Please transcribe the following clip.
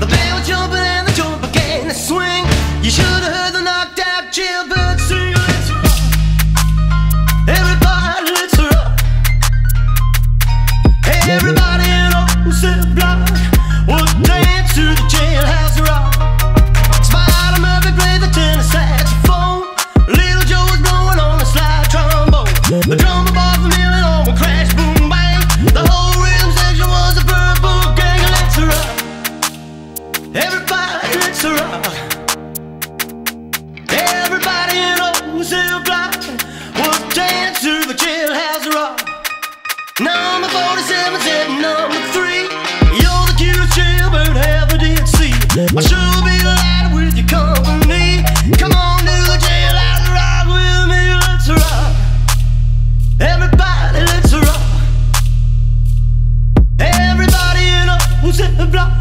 The jumping and swing. You should have heard the knocked out jailbird sing. Let's rock. Everybody, let's rock. Everybody in Sarah. Uh, everybody in old Silver Block was dancing to the jailhouse rock. Number 47 said number 3. You're the cutest jailbird ever did see. I sure be glad with your company. Come on to the jailhouse rock with me, let's rock. Everybody, let's rock. Everybody in old Block